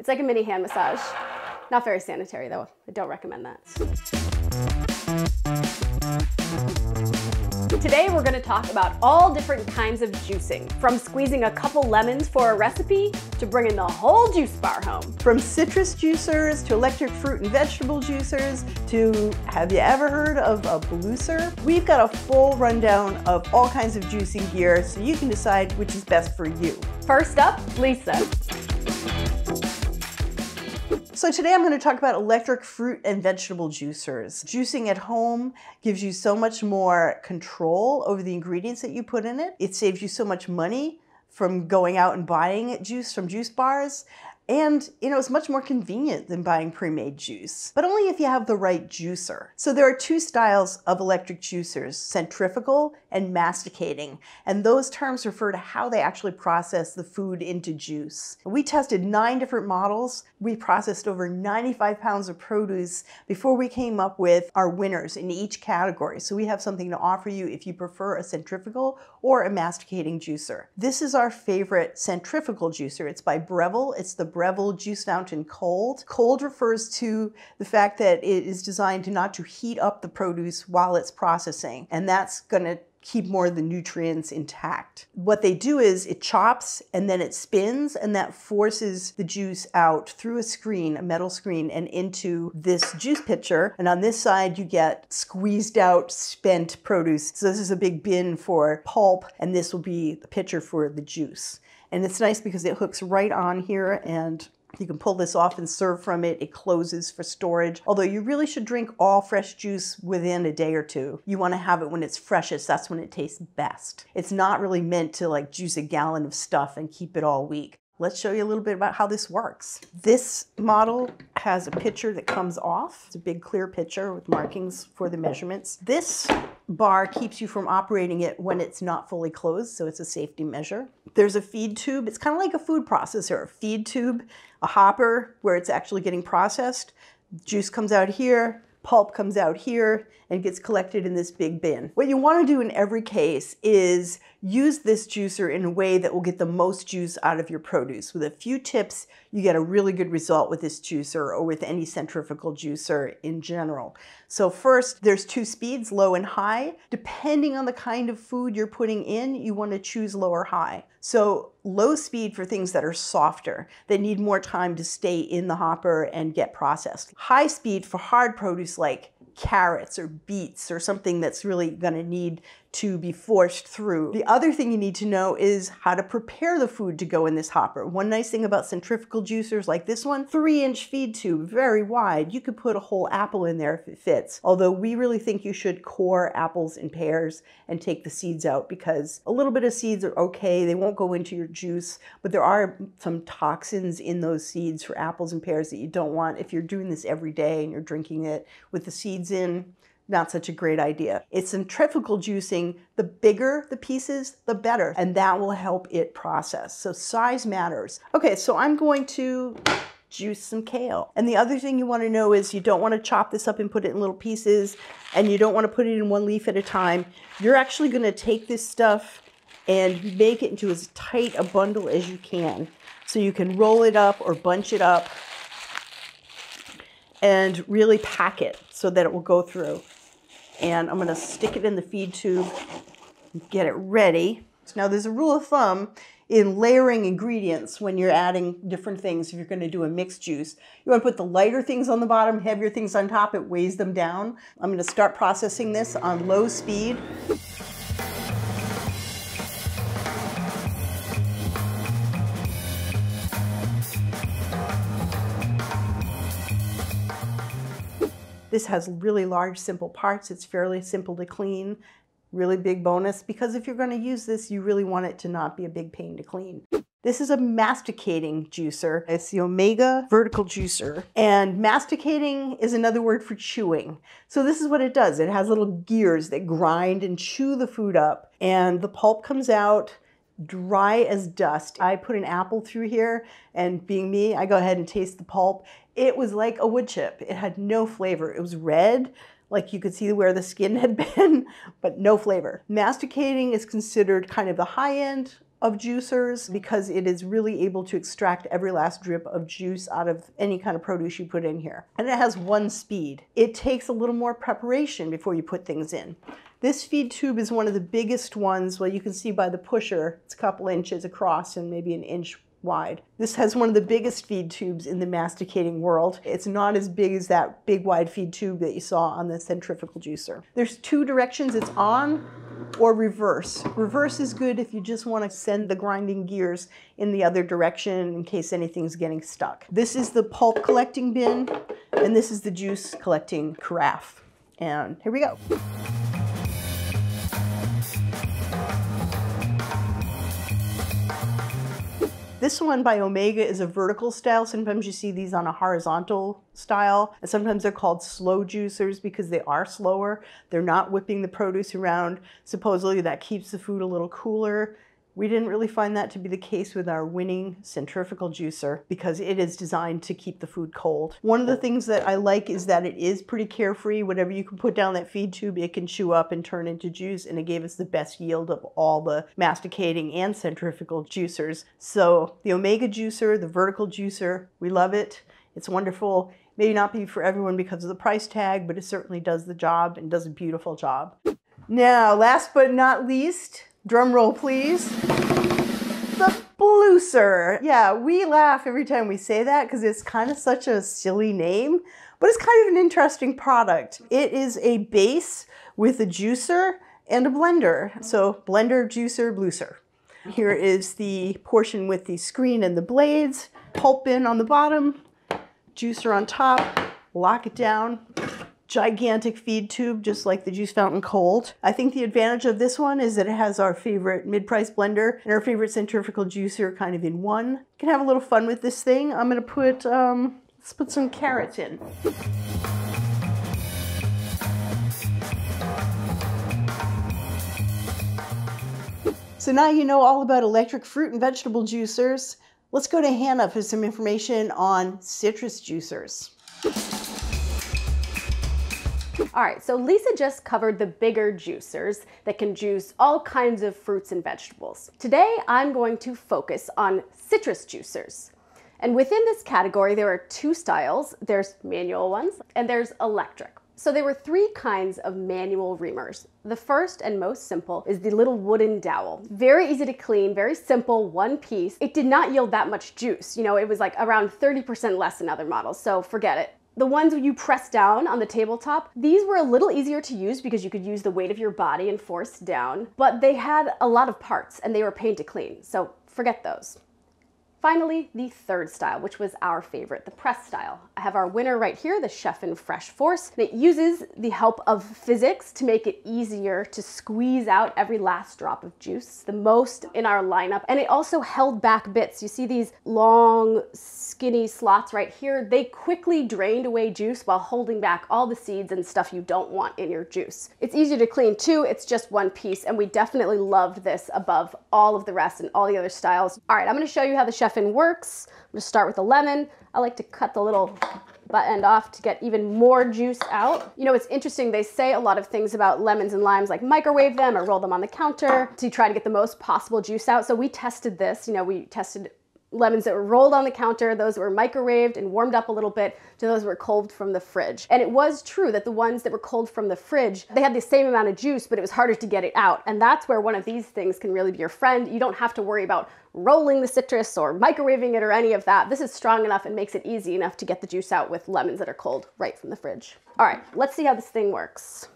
It's like a mini hand massage. Not very sanitary though. I don't recommend that. Today we're gonna talk about all different kinds of juicing, from squeezing a couple lemons for a recipe to bringing the whole juice bar home. From citrus juicers to electric fruit and vegetable juicers to, have you ever heard of a bluicer? We've got a full rundown of all kinds of juicing gear so you can decide which is best for you. First up, Lisa. So today I'm going to talk about electric fruit and vegetable juicers. Juicing at home gives you so much more control over the ingredients that you put in it. It saves you so much money from going out and buying juice from juice bars. And, you know, it's much more convenient than buying pre-made juice, but only if you have the right juicer. So there are two styles of electric juicers, centrifugal and masticating. And those terms refer to how they actually process the food into juice. We tested nine different models. We processed over 95 pounds of produce before we came up with our winners in each category. So we have something to offer you if you prefer a centrifugal or a masticating juicer. This is our favorite centrifugal juicer. It's by Breville. It's the Breville Juice Fountain Cold. Cold refers to the fact that it is designed to not to heat up the produce while it's processing, and that's going to keep more of the nutrients intact. What they do is it chops and then it spins and that forces the juice out through a screen, a metal screen, and into this juice pitcher. And on this side, you get squeezed out spent produce. So this is a big bin for pulp and this will be the pitcher for the juice. And it's nice because it hooks right on here and you can pull this off and serve from it. It closes for storage. Although you really should drink all fresh juice within a day or two. You want to have it when it's freshest. That's when it tastes best. It's not really meant to like juice a gallon of stuff and keep it all week. Let's show you a little bit about how this works. This model has a pitcher that comes off. It's a big clear pitcher with markings for the measurements. This bar keeps you from operating it when it's not fully closed, so it's a safety measure. There's a feed tube. It's kind of like a food processor. A feed tube, a hopper where it's actually getting processed. Juice comes out here, pulp comes out here and gets collected in this big bin. What you want to do in every case is use this juicer in a way that will get the most juice out of your produce. With a few tips, you get a really good result with this juicer or with any centrifugal juicer in general. So first, there's two speeds, low and high. Depending on the kind of food you're putting in, you want to choose low or high. So low speed for things that are softer, that need more time to stay in the hopper and get processed. High speed for hard produce like carrots or beets or something that's really going to need to be forced through. The other thing you need to know is how to prepare the food to go in this hopper. One nice thing about centrifugal juicers like this one, three inch feed tube, very wide. You could put a whole apple in there if it fits. Although we really think you should core apples and pears and take the seeds out because a little bit of seeds are okay. They won't go into your juice, but there are some toxins in those seeds for apples and pears that you don't want if you're doing this every day and you're drinking it with the seeds in not such a great idea. It's centrifugal juicing. The bigger the pieces, the better, and that will help it process. So size matters. Okay, so I'm going to juice some kale. And the other thing you want to know is you don't want to chop this up and put it in little pieces, and you don't want to put it in one leaf at a time. You're actually going to take this stuff and make it into as tight a bundle as you can. So you can roll it up or bunch it up and really pack it so that it will go through and I'm to stick it in the feed tube, and get it ready. So now there's a rule of thumb in layering ingredients when you're adding different things. If you're to do a mixed juice, you want to put the lighter things on the bottom, heavier things on top. It weighs them down. I'm to start processing this on low speed. This has really large, simple parts. It's fairly simple to clean. Really big bonus because if you're going to use this, you really want it to not be a big pain to clean. This is a masticating juicer. It's the Omega vertical juicer. And masticating is another word for chewing. So this is what it does. It has little gears that grind and chew the food up. And the pulp comes out dry as dust. I put an apple through here and being me, I go ahead and taste the pulp. It was like a wood chip. It had no flavor. It was red, like you could see where the skin had been, but no flavor. Masticating is considered kind of the high end of juicers because it is really able to extract every last drip of juice out of any kind of produce you put in here. And it has one speed. It takes a little more preparation before you put things in. This feed tube is one of the biggest ones. Well, you can see by the pusher, it's a couple inches across and maybe an inch wide. This has one of the biggest feed tubes in the masticating world. It's not as big as that big wide feed tube that you saw on the centrifugal juicer. There's two directions it's on or reverse. Reverse is good if you just want to send the grinding gears in the other direction in case anything's getting stuck. This is the pulp collecting bin and this is the juice collecting carafe. And here we go. This one by Omega is a vertical style. Sometimes you see these on a horizontal style. And sometimes they're called slow juicers because they are slower. They're not whipping the produce around. Supposedly that keeps the food a little cooler we didn't really find that to be the case with our winning centrifugal juicer because it is designed to keep the food cold. One of the things that I like is that it is pretty carefree. Whatever you can put down that feed tube, it can chew up and turn into juice, and it gave us the best yield of all the masticating and centrifugal juicers. So the Omega juicer, the vertical juicer, we love it. It's wonderful. Maybe not be for everyone because of the price tag, but it certainly does the job and does a beautiful job. Now, last but not least, Drum roll, please. The Bluicer. Yeah, we laugh every time we say that because it's kind of such a silly name, but it's kind of an interesting product. It is a base with a juicer and a blender. So blender, juicer, Bluicer. Here is the portion with the screen and the blades, pulp bin on the bottom, juicer on top, lock it down, gigantic feed tube, just like the Juice Fountain Cold. I think the advantage of this one is that it has our favorite mid-price blender and our favorite centrifugal juicer kind of in one. You can have a little fun with this thing. I'm gonna put, um, let's put some carrots in. So now you know all about electric fruit and vegetable juicers. Let's go to Hannah for some information on citrus juicers. All right, so Lisa just covered the bigger juicers that can juice all kinds of fruits and vegetables. Today, I'm going to focus on citrus juicers. And within this category, there are two styles. There's manual ones and there's electric. So there were three kinds of manual reamers. The first and most simple is the little wooden dowel. Very easy to clean, very simple, one piece. It did not yield that much juice. You know, it was like around 30% less than other models, so forget it. The ones you press down on the tabletop, these were a little easier to use because you could use the weight of your body and force down, but they had a lot of parts and they were pain to clean, so forget those. Finally, the third style, which was our favorite, the press style. I have our winner right here, the Chef'n Fresh Force. And it uses the help of physics to make it easier to squeeze out every last drop of juice, the most in our lineup. And it also held back bits. You see these long, skinny slots right here? They quickly drained away juice while holding back all the seeds and stuff you don't want in your juice. It's easier to clean too, it's just one piece, and we definitely loved this above all of the rest and all the other styles. All right, I'm gonna show you how the Chef Works. I'm gonna start with a lemon. I like to cut the little butt end off to get even more juice out. You know, it's interesting, they say a lot of things about lemons and limes, like microwave them or roll them on the counter to try to get the most possible juice out. So we tested this, you know, we tested lemons that were rolled on the counter, those that were microwaved and warmed up a little bit, to those that were cold from the fridge. And it was true that the ones that were cold from the fridge, they had the same amount of juice, but it was harder to get it out. And that's where one of these things can really be your friend. You don't have to worry about rolling the citrus or microwaving it or any of that. This is strong enough and makes it easy enough to get the juice out with lemons that are cold right from the fridge. All right, let's see how this thing works.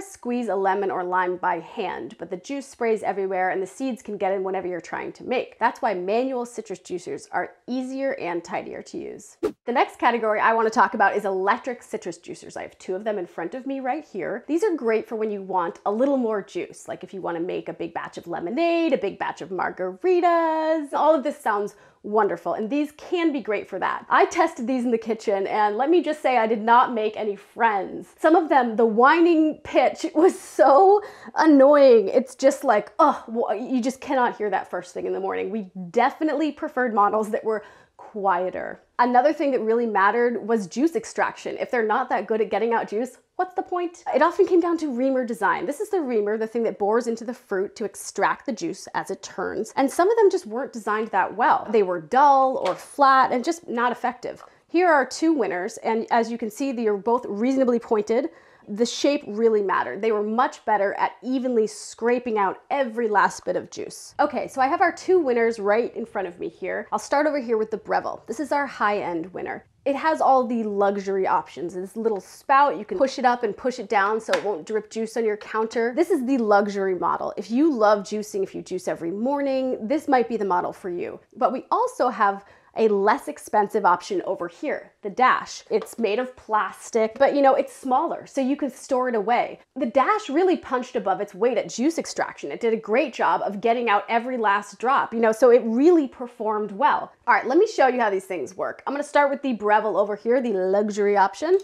Squeeze a lemon or lime by hand, but the juice sprays everywhere and the seeds can get in whenever you're trying to make. That's why manual citrus juicers are easier and tidier to use. The next category I want to talk about is electric citrus juicers. I have two of them in front of me right here. These are great for when you want a little more juice, like if you want to make a big batch of lemonade, a big batch of margaritas. All of this sounds wonderful. And these can be great for that. I tested these in the kitchen and let me just say I did not make any friends. Some of them, the whining pitch was so annoying. It's just like, oh, you just cannot hear that first thing in the morning. We definitely preferred models that were quieter. Another thing that really mattered was juice extraction. If they're not that good at getting out juice, what's the point? It often came down to reamer design. This is the reamer, the thing that bores into the fruit to extract the juice as it turns. And some of them just weren't designed that well. They were dull or flat and just not effective. Here are two winners, and as you can see, they are both reasonably pointed the shape really mattered. They were much better at evenly scraping out every last bit of juice. Okay, so I have our two winners right in front of me here. I'll start over here with the Breville. This is our high-end winner. It has all the luxury options. This little spout, you can push it up and push it down so it won't drip juice on your counter. This is the luxury model. If you love juicing, if you juice every morning, this might be the model for you. But we also have a less expensive option over here, the Dash. It's made of plastic, but you know, it's smaller, so you can store it away. The Dash really punched above its weight at juice extraction. It did a great job of getting out every last drop, you know, so it really performed well. All right, let me show you how these things work. I'm gonna start with the Breville over here, the luxury option.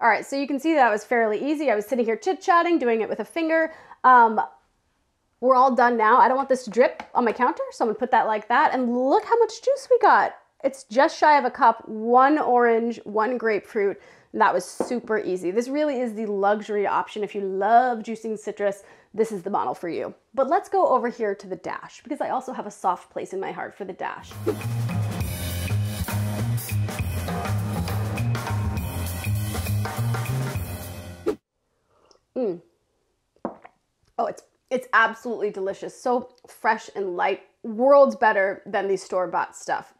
All right, so you can see that was fairly easy. I was sitting here chit-chatting, doing it with a finger. Um, we're all done now. I don't want this to drip on my counter, so I'm gonna put that like that. And look how much juice we got. It's just shy of a cup, one orange, one grapefruit. That was super easy. This really is the luxury option. If you love juicing citrus, this is the model for you. But let's go over here to the Dash because I also have a soft place in my heart for the Dash. Oh, it's it's absolutely delicious. So fresh and light. Worlds better than the store-bought stuff.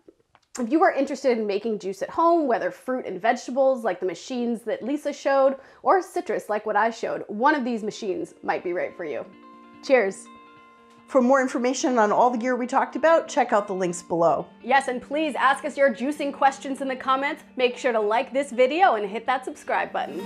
If you are interested in making juice at home, whether fruit and vegetables like the machines that Lisa showed, or citrus like what I showed, one of these machines might be right for you. Cheers! For more information on all the gear we talked about, check out the links below. Yes, and please ask us your juicing questions in the comments. Make sure to like this video and hit that subscribe button.